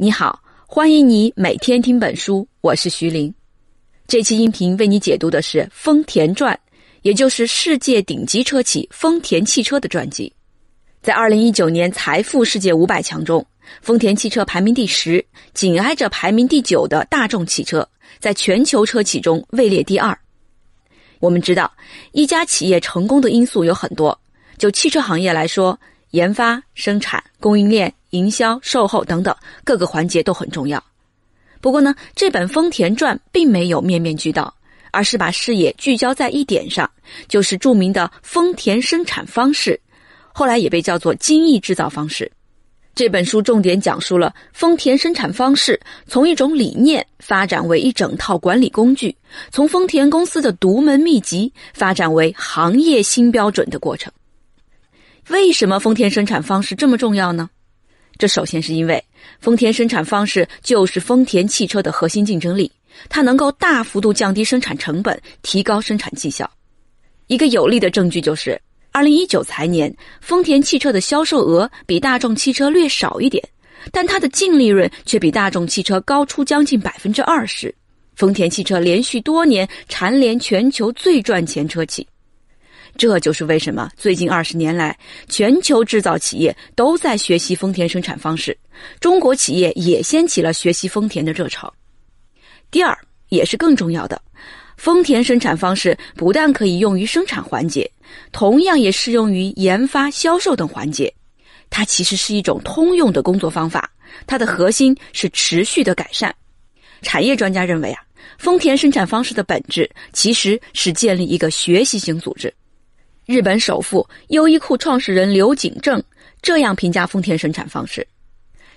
你好，欢迎你每天听本书，我是徐林。这期音频为你解读的是《丰田传》，也就是世界顶级车企丰田汽车的传记。在二零一九年财富世界五百强中，丰田汽车排名第十，紧挨着排名第九的大众汽车，在全球车企中位列第二。我们知道，一家企业成功的因素有很多，就汽车行业来说。研发、生产、供应链、营销、售后等等各个环节都很重要。不过呢，这本《丰田传》并没有面面俱到，而是把视野聚焦在一点上，就是著名的丰田生产方式，后来也被叫做精益制造方式。这本书重点讲述了丰田生产方式从一种理念发展为一整套管理工具，从丰田公司的独门秘籍发展为行业新标准的过程。为什么丰田生产方式这么重要呢？这首先是因为丰田生产方式就是丰田汽车的核心竞争力，它能够大幅度降低生产成本，提高生产绩效。一个有力的证据就是，二零一九财年，丰田汽车的销售额比大众汽车略少一点，但它的净利润却比大众汽车高出将近百分之二十。丰田汽车连续多年蝉联全球最赚钱车企。这就是为什么最近二十年来，全球制造企业都在学习丰田生产方式，中国企业也掀起了学习丰田的热潮。第二，也是更重要的，丰田生产方式不但可以用于生产环节，同样也适用于研发、销售等环节。它其实是一种通用的工作方法，它的核心是持续的改善。产业专家认为啊，丰田生产方式的本质其实是建立一个学习型组织。日本首富优衣库创始人刘景正这样评价丰田生产方式：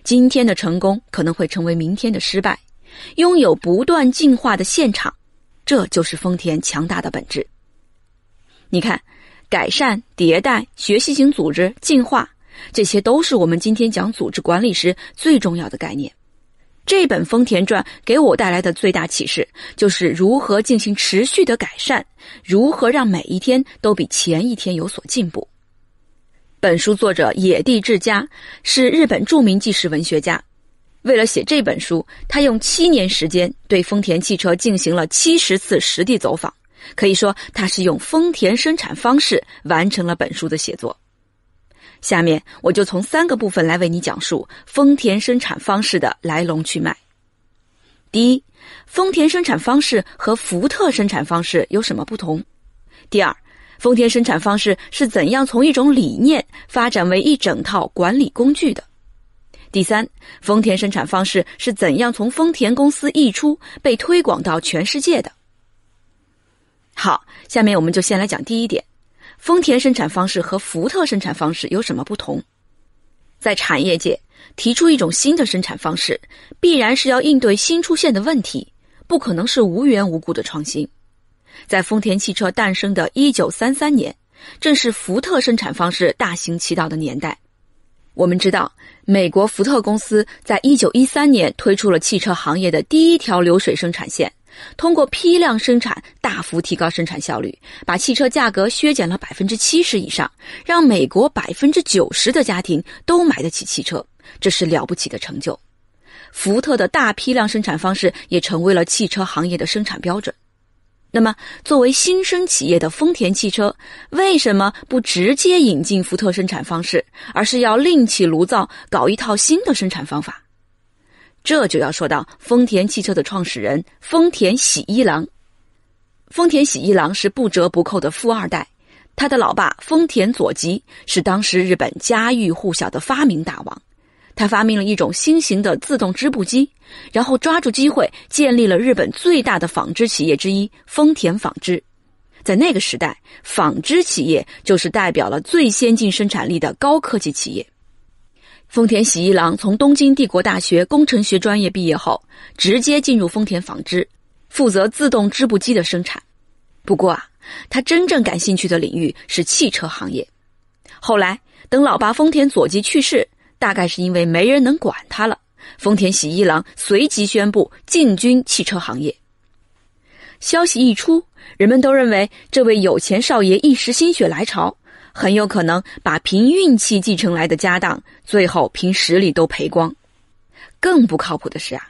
今天的成功可能会成为明天的失败。拥有不断进化的现场，这就是丰田强大的本质。你看，改善、迭代、学习型组织、进化，这些都是我们今天讲组织管理时最重要的概念。这本《丰田传》给我带来的最大启示，就是如何进行持续的改善，如何让每一天都比前一天有所进步。本书作者野地智家是日本著名纪实文学家，为了写这本书，他用七年时间对丰田汽车进行了七十次实地走访，可以说他是用丰田生产方式完成了本书的写作。下面我就从三个部分来为你讲述丰田生产方式的来龙去脉。第一，丰田生产方式和福特生产方式有什么不同？第二，丰田生产方式是怎样从一种理念发展为一整套管理工具的？第三，丰田生产方式是怎样从丰田公司溢出被推广到全世界的？好，下面我们就先来讲第一点。丰田生产方式和福特生产方式有什么不同？在产业界提出一种新的生产方式，必然是要应对新出现的问题，不可能是无缘无故的创新。在丰田汽车诞生的一九三三年，正是福特生产方式大行其道的年代。我们知道，美国福特公司在一九一三年推出了汽车行业的第一条流水生产线。通过批量生产大幅提高生产效率，把汽车价格削减了百分之七十以上，让美国百分之九十的家庭都买得起汽车，这是了不起的成就。福特的大批量生产方式也成为了汽车行业的生产标准。那么，作为新生企业的丰田汽车，为什么不直接引进福特生产方式，而是要另起炉灶搞一套新的生产方法？这就要说到丰田汽车的创始人丰田喜一郎。丰田喜一郎是不折不扣的富二代，他的老爸丰田佐吉是当时日本家喻户晓的发明大王。他发明了一种新型的自动织布机，然后抓住机会建立了日本最大的纺织企业之一丰田纺织。在那个时代，纺织企业就是代表了最先进生产力的高科技企业。丰田喜一郎从东京帝国大学工程学专业毕业后，直接进入丰田纺织，负责自动织布机的生产。不过啊，他真正感兴趣的领域是汽车行业。后来，等老爸丰田佐吉去世，大概是因为没人能管他了，丰田喜一郎随即宣布进军汽车行业。消息一出，人们都认为这位有钱少爷一时心血来潮。很有可能把凭运气继承来的家当，最后凭实力都赔光。更不靠谱的是啊，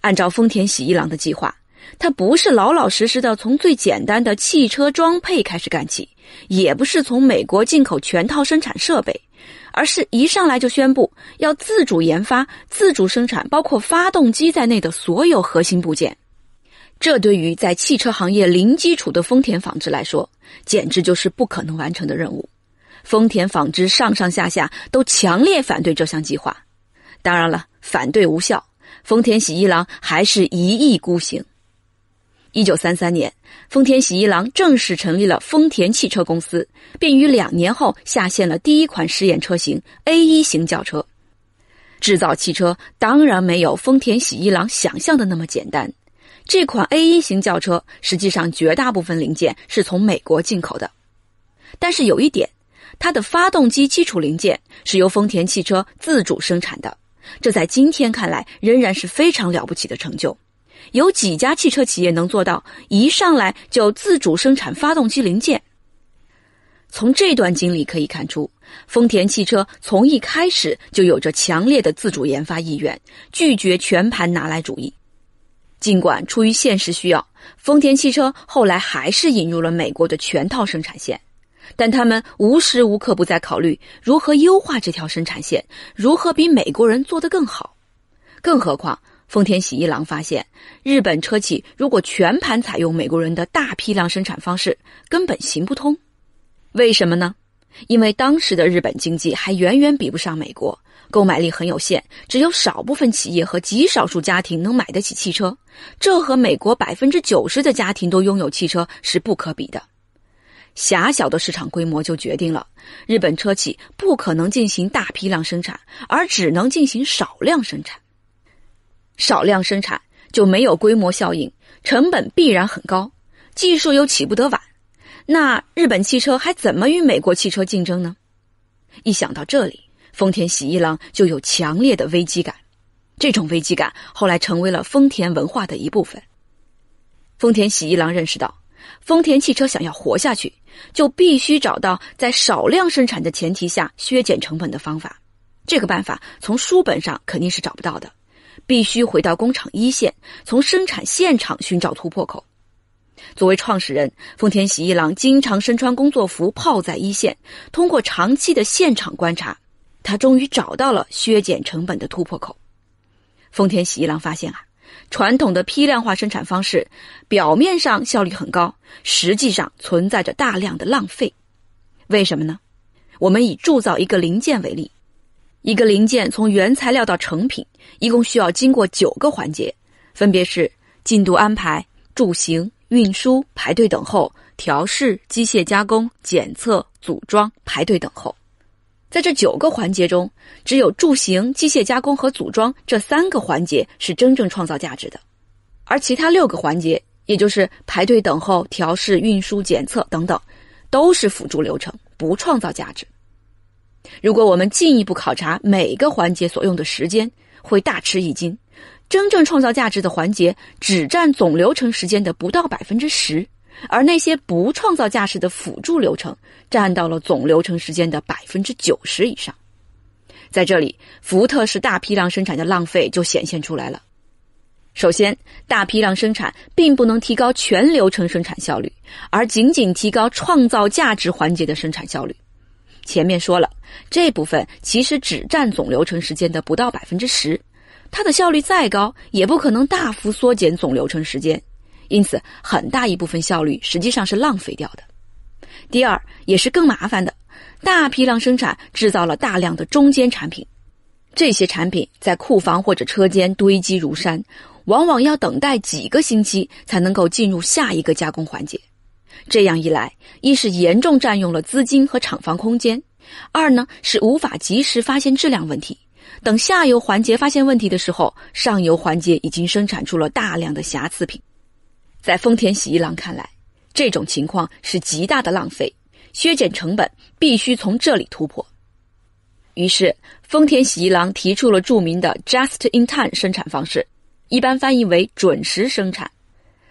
按照丰田喜一郎的计划，他不是老老实实的从最简单的汽车装配开始干起，也不是从美国进口全套生产设备，而是一上来就宣布要自主研发、自主生产，包括发动机在内的所有核心部件。这对于在汽车行业零基础的丰田纺织来说，简直就是不可能完成的任务。丰田纺织上上下下都强烈反对这项计划。当然了，反对无效，丰田喜一郎还是一意孤行。一九三三年，丰田喜一郎正式成立了丰田汽车公司，并于两年后下线了第一款试验车型 A 一型轿车。制造汽车当然没有丰田喜一郎想象的那么简单。这款 A 一型轿车实际上绝大部分零件是从美国进口的，但是有一点，它的发动机基础零件是由丰田汽车自主生产的，这在今天看来仍然是非常了不起的成就。有几家汽车企业能做到一上来就自主生产发动机零件？从这段经历可以看出，丰田汽车从一开始就有着强烈的自主研发意愿，拒绝全盘拿来主义。尽管出于现实需要，丰田汽车后来还是引入了美国的全套生产线，但他们无时无刻不在考虑如何优化这条生产线，如何比美国人做得更好。更何况，丰田喜一郎发现，日本车企如果全盘采用美国人的大批量生产方式，根本行不通。为什么呢？因为当时的日本经济还远远比不上美国。购买力很有限，只有少部分企业和极少数家庭能买得起汽车，这和美国百分之九十的家庭都拥有汽车是不可比的。狭小的市场规模就决定了日本车企不可能进行大批量生产，而只能进行少量生产。少量生产就没有规模效应，成本必然很高，技术又起不得晚，那日本汽车还怎么与美国汽车竞争呢？一想到这里。丰田喜一郎就有强烈的危机感，这种危机感后来成为了丰田文化的一部分。丰田喜一郎认识到，丰田汽车想要活下去，就必须找到在少量生产的前提下削减成本的方法。这个办法从书本上肯定是找不到的，必须回到工厂一线，从生产现场寻找突破口。作为创始人，丰田喜一郎经常身穿工作服，泡在一线，通过长期的现场观察。他终于找到了削减成本的突破口。丰田喜一郎发现啊，传统的批量化生产方式表面上效率很高，实际上存在着大量的浪费。为什么呢？我们以铸造一个零件为例，一个零件从原材料到成品，一共需要经过九个环节，分别是进度安排、铸型、运输、排队等候、调试、机械加工、检测、组装、排队等候。在这九个环节中，只有铸型、机械加工和组装这三个环节是真正创造价值的，而其他六个环节，也就是排队等候、调试、运输、检测等等，都是辅助流程，不创造价值。如果我们进一步考察每个环节所用的时间，会大吃一惊：真正创造价值的环节只占总流程时间的不到百分之十。而那些不创造价值的辅助流程，占到了总流程时间的百分之九十以上。在这里，福特是大批量生产的浪费就显现出来了。首先，大批量生产并不能提高全流程生产效率，而仅仅提高创造价值环节的生产效率。前面说了，这部分其实只占总流程时间的不到百分之十，它的效率再高，也不可能大幅缩减总流程时间。因此，很大一部分效率实际上是浪费掉的。第二，也是更麻烦的，大批量生产制造了大量的中间产品，这些产品在库房或者车间堆积如山，往往要等待几个星期才能够进入下一个加工环节。这样一来，一是严重占用了资金和厂房空间，二呢是无法及时发现质量问题。等下游环节发现问题的时候，上游环节已经生产出了大量的瑕疵品。在丰田喜一郎看来，这种情况是极大的浪费，削减成本必须从这里突破。于是，丰田喜一郎提出了著名的 “just-in-time” 生产方式，一般翻译为“准时生产”。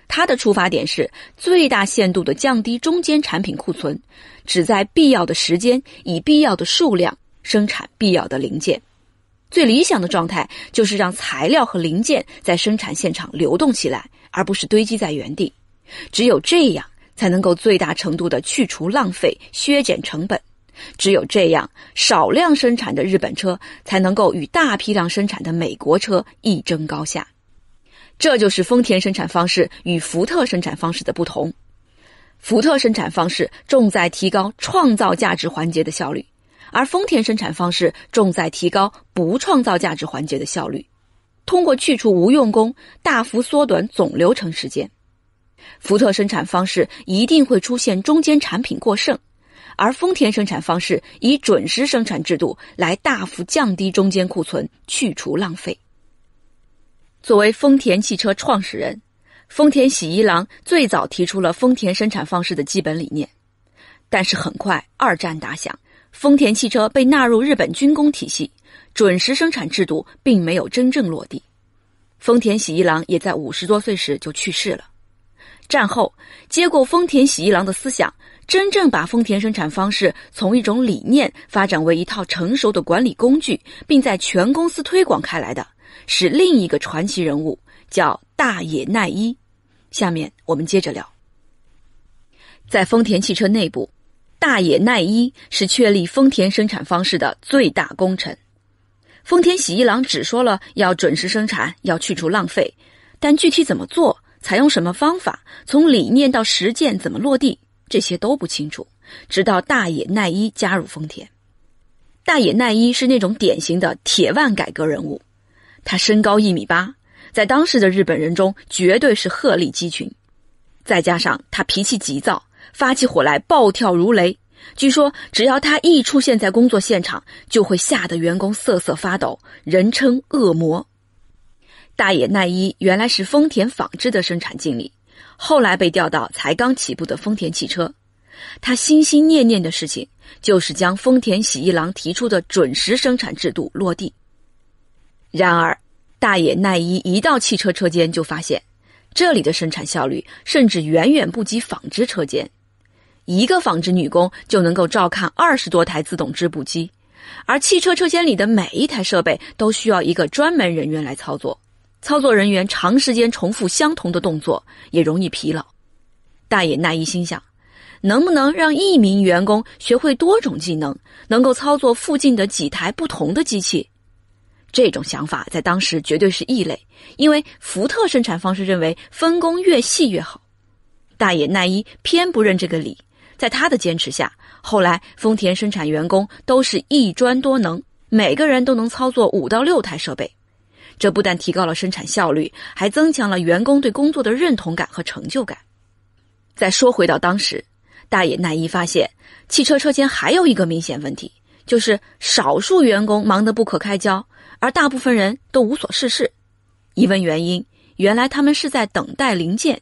它的出发点是最大限度的降低中间产品库存，只在必要的时间以必要的数量生产必要的零件。最理想的状态就是让材料和零件在生产现场流动起来，而不是堆积在原地。只有这样，才能够最大程度的去除浪费、削减成本。只有这样，少量生产的日本车才能够与大批量生产的美国车一争高下。这就是丰田生产方式与福特生产方式的不同。福特生产方式重在提高创造价值环节的效率。而丰田生产方式重在提高不创造价值环节的效率，通过去除无用功，大幅缩短总流程时间。福特生产方式一定会出现中间产品过剩，而丰田生产方式以准时生产制度来大幅降低中间库存，去除浪费。作为丰田汽车创始人，丰田喜一郎最早提出了丰田生产方式的基本理念，但是很快二战打响。丰田汽车被纳入日本军工体系，准时生产制度并没有真正落地。丰田喜一郎也在五十多岁时就去世了。战后，接过丰田喜一郎的思想，真正把丰田生产方式从一种理念发展为一套成熟的管理工具，并在全公司推广开来的是另一个传奇人物，叫大野耐一。下面我们接着聊，在丰田汽车内部。大野耐一是确立丰田生产方式的最大功臣。丰田喜一郎只说了要准时生产，要去除浪费，但具体怎么做，采用什么方法，从理念到实践怎么落地，这些都不清楚。直到大野耐一加入丰田，大野耐一是那种典型的铁腕改革人物。他身高一米八，在当时的日本人中绝对是鹤立鸡群。再加上他脾气急躁。发起火来暴跳如雷，据说只要他一出现在工作现场，就会吓得员工瑟瑟发抖，人称恶魔。大野耐一原来是丰田纺织的生产经理，后来被调到才刚起步的丰田汽车。他心心念念的事情就是将丰田喜一郎提出的准时生产制度落地。然而，大野耐一一到汽车车间就发现，这里的生产效率甚至远远不及纺织车间。一个纺织女工就能够照看二十多台自动织布机，而汽车车间里的每一台设备都需要一个专门人员来操作。操作人员长时间重复相同的动作，也容易疲劳。大野奈一心想，能不能让一名员工学会多种技能，能够操作附近的几台不同的机器？这种想法在当时绝对是异类，因为福特生产方式认为分工越细越好。大野奈一偏不认这个理。在他的坚持下，后来丰田生产员工都是一专多能，每个人都能操作五到六台设备。这不但提高了生产效率，还增强了员工对工作的认同感和成就感。再说回到当时，大野奈一发现汽车车间还有一个明显问题，就是少数员工忙得不可开交，而大部分人都无所事事。一问原因，原来他们是在等待零件，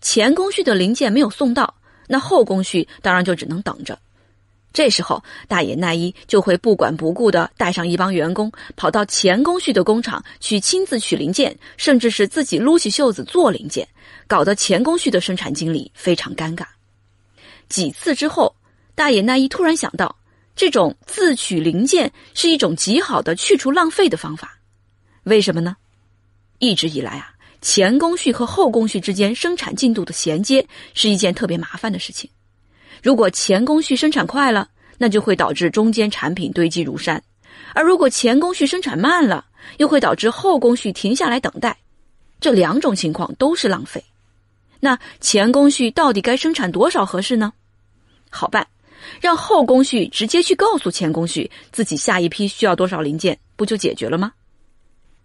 前工序的零件没有送到。那后工序当然就只能等着。这时候，大野奈一就会不管不顾的带上一帮员工，跑到前工序的工厂去亲自取零件，甚至是自己撸起袖子做零件，搞得前工序的生产经理非常尴尬。几次之后，大野奈一突然想到，这种自取零件是一种极好的去除浪费的方法。为什么呢？一直以来啊。前工序和后工序之间生产进度的衔接是一件特别麻烦的事情。如果前工序生产快了，那就会导致中间产品堆积如山；而如果前工序生产慢了，又会导致后工序停下来等待。这两种情况都是浪费。那前工序到底该生产多少合适呢？好办，让后工序直接去告诉前工序自己下一批需要多少零件，不就解决了吗？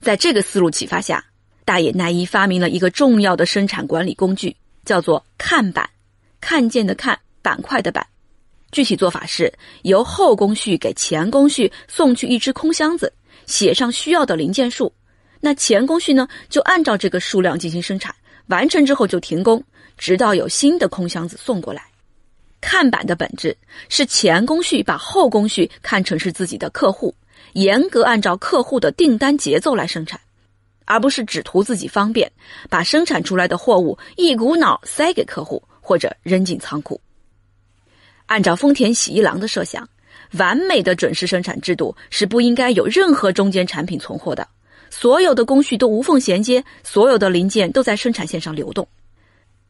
在这个思路启发下。大野奈一发明了一个重要的生产管理工具，叫做看板，看见的看，板块的板。具体做法是由后工序给前工序送去一只空箱子，写上需要的零件数。那前工序呢，就按照这个数量进行生产，完成之后就停工，直到有新的空箱子送过来。看板的本质是前工序把后工序看成是自己的客户，严格按照客户的订单节奏来生产。而不是只图自己方便，把生产出来的货物一股脑塞给客户或者扔进仓库。按照丰田喜一郎的设想，完美的准时生产制度是不应该有任何中间产品存货的，所有的工序都无缝衔接，所有的零件都在生产线上流动。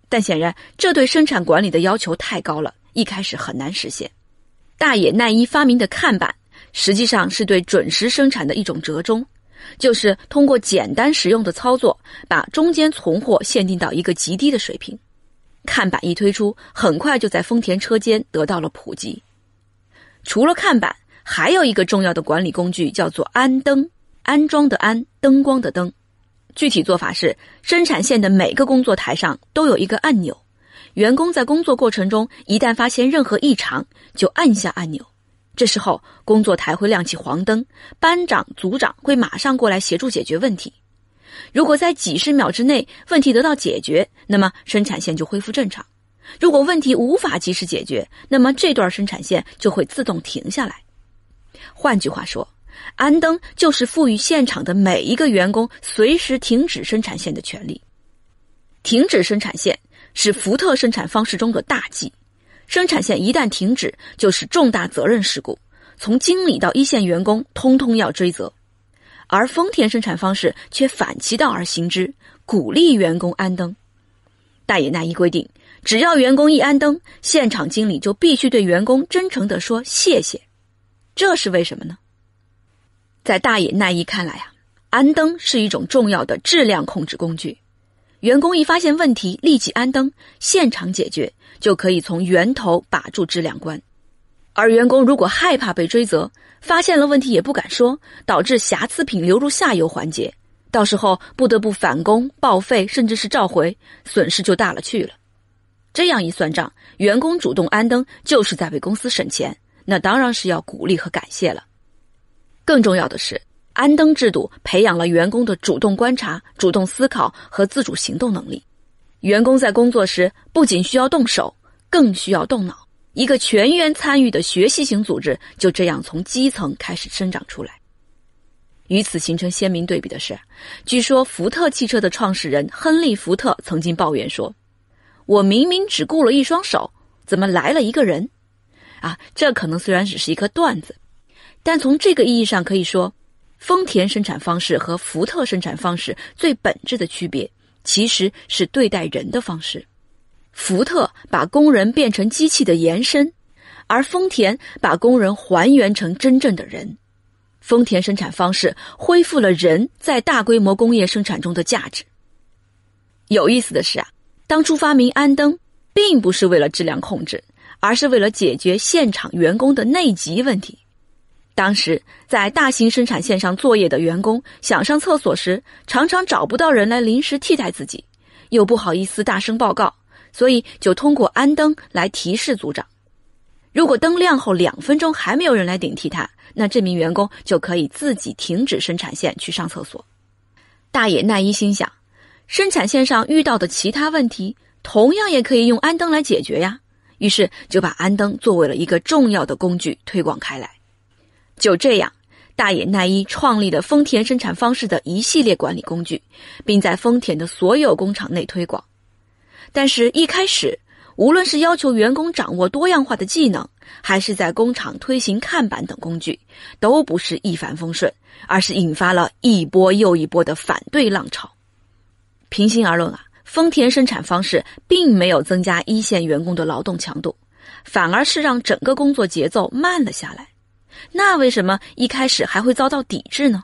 但显然，这对生产管理的要求太高了，一开始很难实现。大野奈一发明的看板，实际上是对准时生产的一种折中，就是通过简单实用的操作，把中间存货限定到一个极低的水平。看板一推出，很快就在丰田车间得到了普及。除了看板，还有一个重要的管理工具叫做安灯，安装的安，灯光的灯。具体做法是，生产线的每个工作台上都有一个按钮，员工在工作过程中一旦发现任何异常，就按下按钮，这时候工作台会亮起黄灯，班长、组长会马上过来协助解决问题。如果在几十秒之内问题得到解决，那么生产线就恢复正常；如果问题无法及时解决，那么这段生产线就会自动停下来。换句话说。安灯就是赋予现场的每一个员工随时停止生产线的权利。停止生产线是福特生产方式中的大忌，生产线一旦停止，就是重大责任事故，从经理到一线员工通通要追责。而丰田生产方式却反其道而行之，鼓励员工安灯。大野奈一规定，只要员工一安灯，现场经理就必须对员工真诚地说谢谢。这是为什么呢？在大野奈一看来啊，安灯是一种重要的质量控制工具。员工一发现问题，立即安灯，现场解决，就可以从源头把住质量关。而员工如果害怕被追责，发现了问题也不敢说，导致瑕疵品流入下游环节，到时候不得不返工、报废，甚至是召回，损失就大了去了。这样一算账，员工主动安灯就是在为公司省钱，那当然是要鼓励和感谢了。更重要的是，安灯制度培养了员工的主动观察、主动思考和自主行动能力。员工在工作时不仅需要动手，更需要动脑。一个全员参与的学习型组织就这样从基层开始生长出来。与此形成鲜明对比的是，据说福特汽车的创始人亨利·福特曾经抱怨说：“我明明只雇了一双手，怎么来了一个人？”啊，这可能虽然只是一个段子。但从这个意义上可以说，丰田生产方式和福特生产方式最本质的区别，其实是对待人的方式。福特把工人变成机器的延伸，而丰田把工人还原成真正的人。丰田生产方式恢复了人在大规模工业生产中的价值。有意思的是啊，当初发明安灯，并不是为了质量控制，而是为了解决现场员工的内急问题。当时在大型生产线上作业的员工想上厕所时，常常找不到人来临时替代自己，又不好意思大声报告，所以就通过安灯来提示组长。如果灯亮后两分钟还没有人来顶替他，那这名员工就可以自己停止生产线去上厕所。大野奈一心想，生产线上遇到的其他问题，同样也可以用安灯来解决呀。于是就把安灯作为了一个重要的工具推广开来。就这样，大野奈一创立了丰田生产方式的一系列管理工具，并在丰田的所有工厂内推广。但是，一开始，无论是要求员工掌握多样化的技能，还是在工厂推行看板等工具，都不是一帆风顺，而是引发了一波又一波的反对浪潮。平心而论啊，丰田生产方式并没有增加一线员工的劳动强度，反而是让整个工作节奏慢了下来。那为什么一开始还会遭到抵制呢？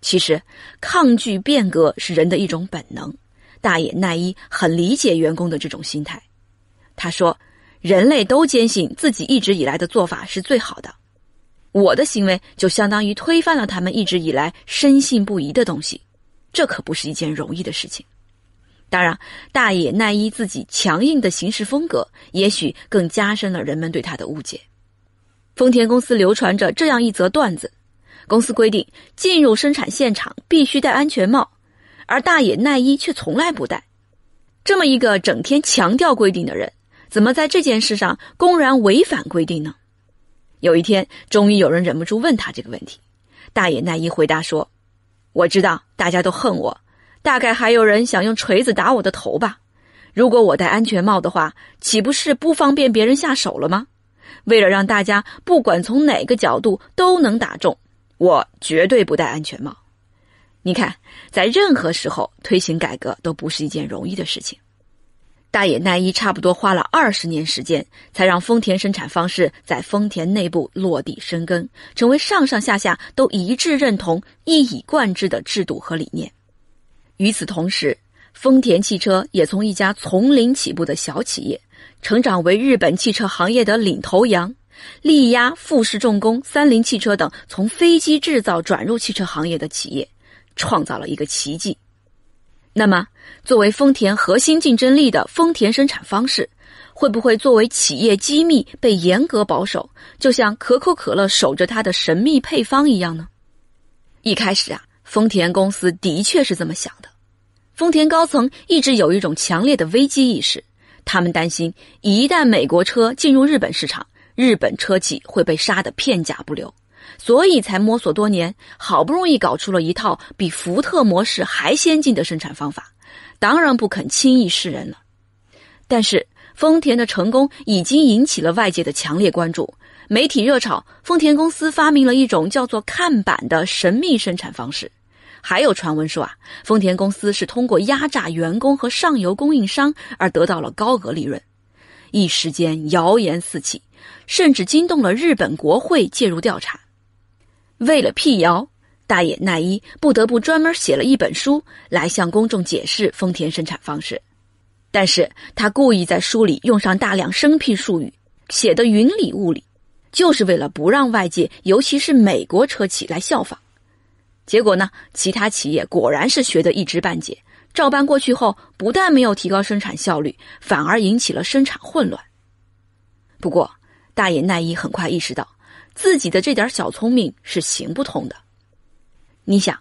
其实，抗拒变革是人的一种本能。大野奈一很理解员工的这种心态。他说：“人类都坚信自己一直以来的做法是最好的，我的行为就相当于推翻了他们一直以来深信不疑的东西，这可不是一件容易的事情。”当然，大野奈一自己强硬的行事风格，也许更加深了人们对他的误解。丰田公司流传着这样一则段子：公司规定进入生产现场必须戴安全帽，而大野奈一却从来不戴。这么一个整天强调规定的人，怎么在这件事上公然违反规定呢？有一天，终于有人忍不住问他这个问题。大野奈一回答说：“我知道大家都恨我，大概还有人想用锤子打我的头吧。如果我戴安全帽的话，岂不是不方便别人下手了吗？”为了让大家不管从哪个角度都能打中，我绝对不戴安全帽。你看，在任何时候推行改革都不是一件容易的事情。大野耐一差不多花了二十年时间，才让丰田生产方式在丰田内部落地生根，成为上上下下都一致认同、一以贯之的制度和理念。与此同时，丰田汽车也从一家从零起步的小企业，成长为日本汽车行业的领头羊，力压富士重工、三菱汽车等从飞机制造转入汽车行业的企业，创造了一个奇迹。那么，作为丰田核心竞争力的丰田生产方式，会不会作为企业机密被严格保守，就像可口可乐守着它的神秘配方一样呢？一开始啊，丰田公司的确是这么想的。丰田高层一直有一种强烈的危机意识，他们担心一旦美国车进入日本市场，日本车企会被杀得片甲不留。所以才摸索多年，好不容易搞出了一套比福特模式还先进的生产方法，当然不肯轻易示人了。但是丰田的成功已经引起了外界的强烈关注，媒体热炒丰田公司发明了一种叫做“看板”的神秘生产方式，还有传闻说啊，丰田公司是通过压榨员工和上游供应商而得到了高额利润。一时间谣言四起，甚至惊动了日本国会介入调查。为了辟谣，大野奈一不得不专门写了一本书来向公众解释丰田生产方式。但是他故意在书里用上大量生僻术语，写得云里雾里，就是为了不让外界，尤其是美国车企来效仿。结果呢，其他企业果然是学得一知半解，照搬过去后，不但没有提高生产效率，反而引起了生产混乱。不过，大野耐一很快意识到。自己的这点小聪明是行不通的。你想，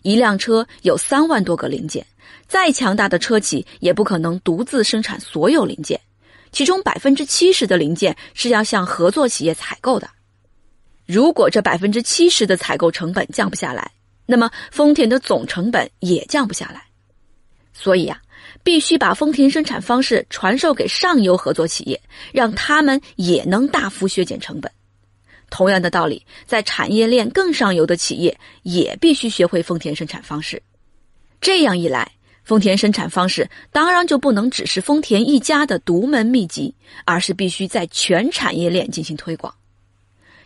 一辆车有三万多个零件，再强大的车企也不可能独自生产所有零件，其中百分之七十的零件是要向合作企业采购的。如果这百分之七十的采购成本降不下来，那么丰田的总成本也降不下来。所以呀，必须把丰田生产方式传授给上游合作企业，让他们也能大幅削减成本。同样的道理，在产业链更上游的企业也必须学会丰田生产方式。这样一来，丰田生产方式当然就不能只是丰田一家的独门秘籍，而是必须在全产业链进行推广。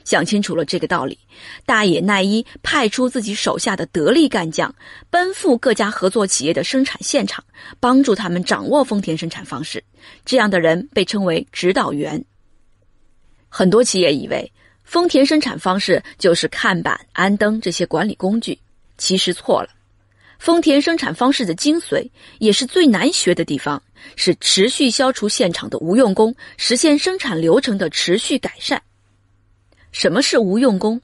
想清楚了这个道理，大野耐一派出自己手下的得力干将，奔赴各家合作企业的生产现场，帮助他们掌握丰田生产方式。这样的人被称为指导员。很多企业以为。丰田生产方式就是看板、安灯这些管理工具，其实错了。丰田生产方式的精髓，也是最难学的地方，是持续消除现场的无用功，实现生产流程的持续改善。什么是无用功？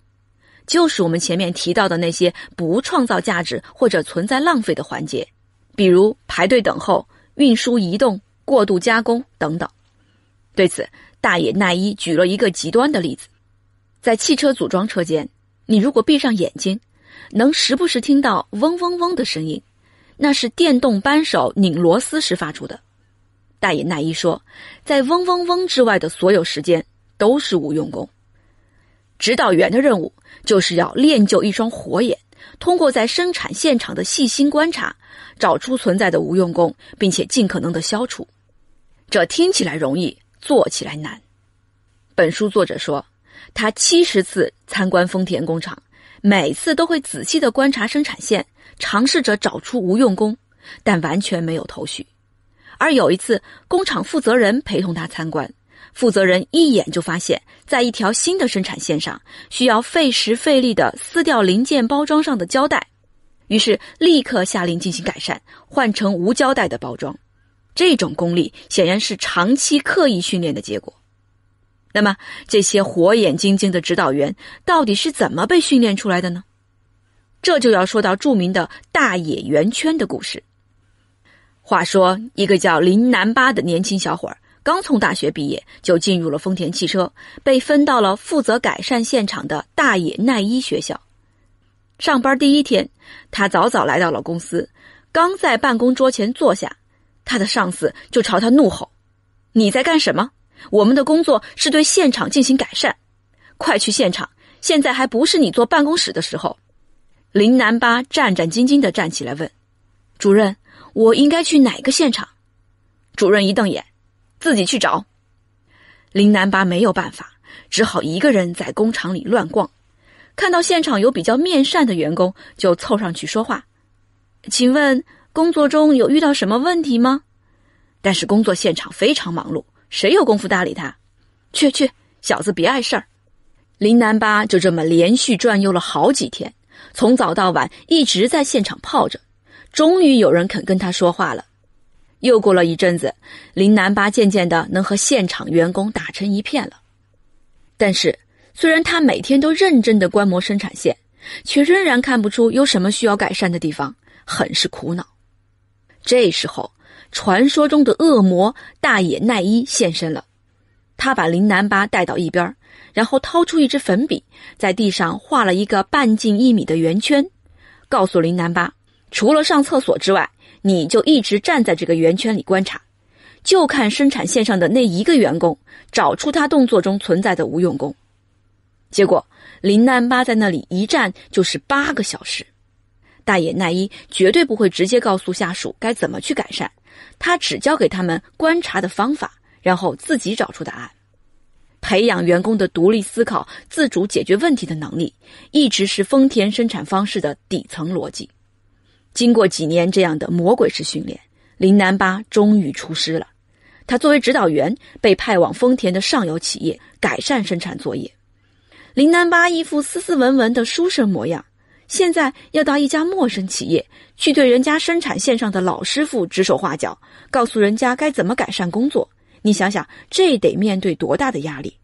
就是我们前面提到的那些不创造价值或者存在浪费的环节，比如排队等候、运输移动、过度加工等等。对此，大野耐一举了一个极端的例子。在汽车组装车间，你如果闭上眼睛，能时不时听到嗡嗡嗡的声音，那是电动扳手拧螺丝时发出的。大野奈一说，在嗡嗡嗡之外的所有时间都是无用功。指导员的任务就是要练就一双火眼，通过在生产现场的细心观察，找出存在的无用功，并且尽可能的消除。这听起来容易，做起来难。本书作者说。他七十次参观丰田工厂，每次都会仔细的观察生产线，尝试着找出无用功，但完全没有头绪。而有一次，工厂负责人陪同他参观，负责人一眼就发现，在一条新的生产线上，需要费时费力的撕掉零件包装上的胶带，于是立刻下令进行改善，换成无胶带的包装。这种功力显然是长期刻意训练的结果。那么，这些火眼金睛的指导员到底是怎么被训练出来的呢？这就要说到著名的大野圆圈的故事。话说，一个叫林南八的年轻小伙儿刚从大学毕业，就进入了丰田汽车，被分到了负责改善现场的大野奈一学校。上班第一天，他早早来到了公司，刚在办公桌前坐下，他的上司就朝他怒吼：“你在干什么？”我们的工作是对现场进行改善，快去现场！现在还不是你坐办公室的时候。”林南巴战战兢兢的站起来问：“主任，我应该去哪个现场？”主任一瞪眼：“自己去找。”林南巴没有办法，只好一个人在工厂里乱逛。看到现场有比较面善的员工，就凑上去说话：“请问工作中有遇到什么问题吗？”但是工作现场非常忙碌，谁有功夫搭理他？去去，小子别碍事儿。林南巴就这么连续转悠了好几天，从早到晚一直在现场泡着，终于有人肯跟他说话了。又过了一阵子，林南巴渐渐的能和现场员工打成一片了。但是，虽然他每天都认真的观摩生产线，却仍然看不出有什么需要改善的地方，很是苦恼。这时候，传说中的恶魔大野奈一现身了。他把林南巴带到一边，然后掏出一支粉笔，在地上画了一个半径一米的圆圈，告诉林南巴：除了上厕所之外。你就一直站在这个圆圈里观察，就看生产线上的那一个员工，找出他动作中存在的无用功。结果林南巴在那里一站就是八个小时。大野奈一绝对不会直接告诉下属该怎么去改善，他只教给他们观察的方法，然后自己找出答案。培养员工的独立思考、自主解决问题的能力，一直是丰田生产方式的底层逻辑。经过几年这样的魔鬼式训练，林南巴终于出师了。他作为指导员被派往丰田的上游企业改善生产作业。林南巴一副斯斯文文的书生模样，现在要到一家陌生企业去对人家生产线上的老师傅指手画脚，告诉人家该怎么改善工作。你想想，这得面对多大的压力？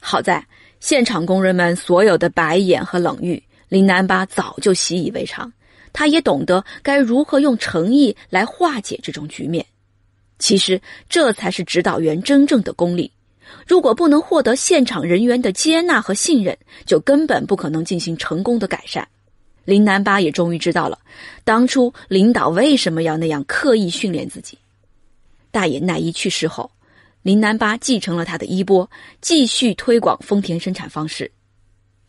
好在现场工人们所有的白眼和冷遇，林南巴早就习以为常。他也懂得该如何用诚意来化解这种局面。其实，这才是指导员真正的功力。如果不能获得现场人员的接纳和信任，就根本不可能进行成功的改善。林南巴也终于知道了，当初领导为什么要那样刻意训练自己。大野奈一去世后，林南巴继承了他的衣钵，继续推广丰田生产方式。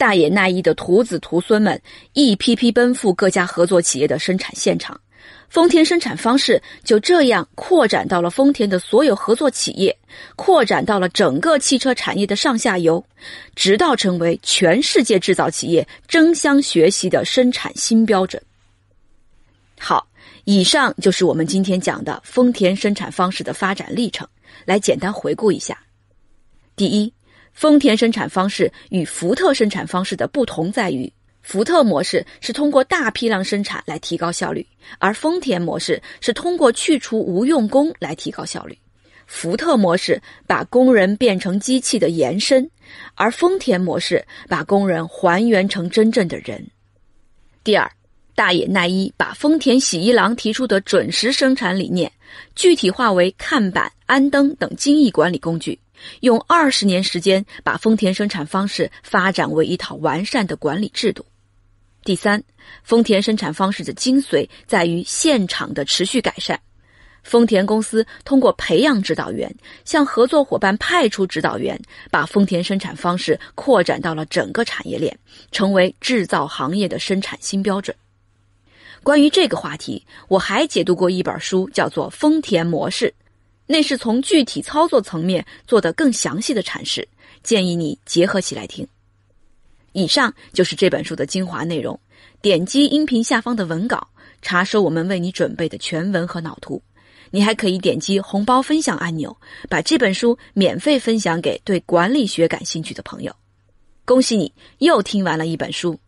大野奈一的徒子徒孙们一批批奔赴各家合作企业的生产现场，丰田生产方式就这样扩展到了丰田的所有合作企业，扩展到了整个汽车产业的上下游，直到成为全世界制造企业争相学习的生产新标准。好，以上就是我们今天讲的丰田生产方式的发展历程，来简单回顾一下。第一。丰田生产方式与福特生产方式的不同在于，福特模式是通过大批量生产来提高效率，而丰田模式是通过去除无用功来提高效率。福特模式把工人变成机器的延伸，而丰田模式把工人还原成真正的人。第二，大野奈一把丰田喜一郎提出的准时生产理念，具体化为看板、安灯等精益管理工具。用二十年时间把丰田生产方式发展为一套完善的管理制度。第三，丰田生产方式的精髓在于现场的持续改善。丰田公司通过培养指导员，向合作伙伴派出指导员，把丰田生产方式扩展到了整个产业链，成为制造行业的生产新标准。关于这个话题，我还解读过一本书，叫做《丰田模式》。那是从具体操作层面做的更详细的阐释，建议你结合起来听。以上就是这本书的精华内容，点击音频下方的文稿，查收我们为你准备的全文和脑图。你还可以点击红包分享按钮，把这本书免费分享给对管理学感兴趣的朋友。恭喜你又听完了一本书。